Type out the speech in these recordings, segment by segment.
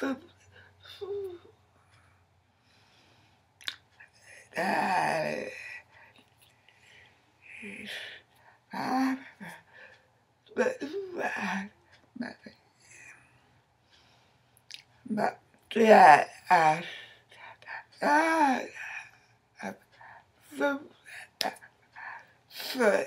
But yeah, I, I, I, I, I, I, I, I, I,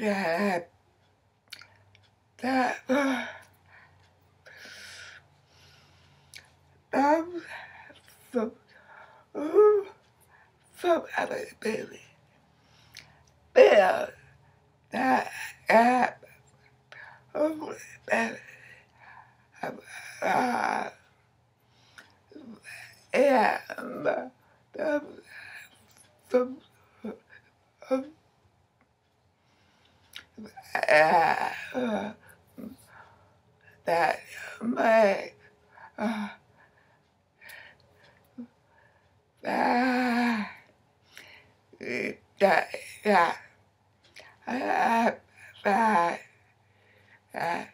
that that uh, um, from from our baby Bill that app um, uh, and um, from that may uh, that that that that that that that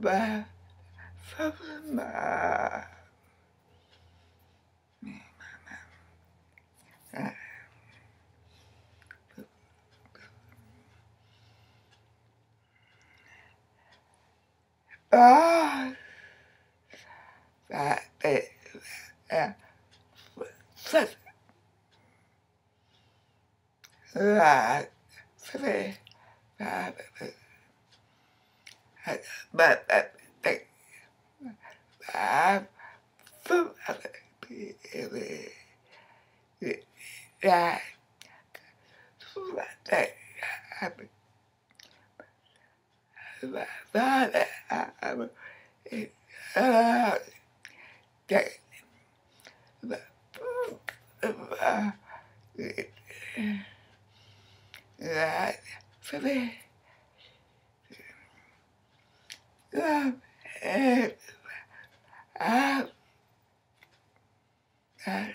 that but that that. That that. That that that for me. Love it. I, I,